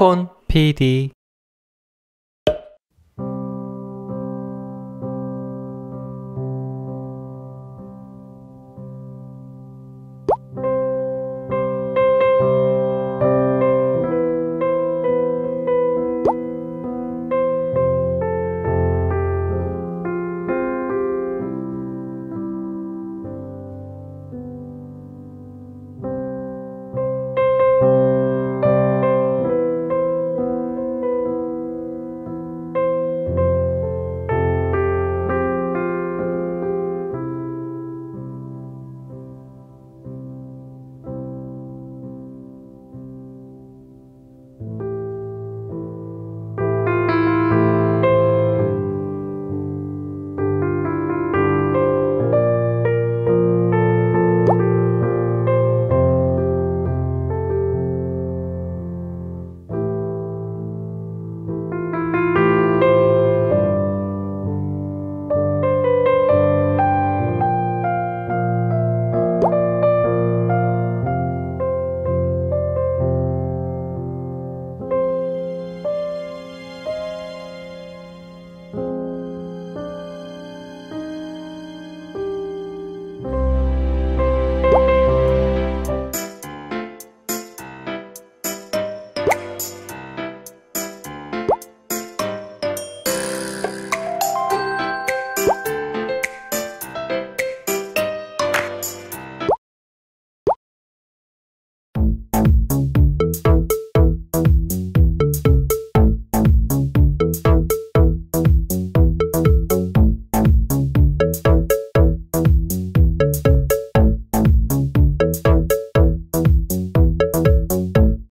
폰 PD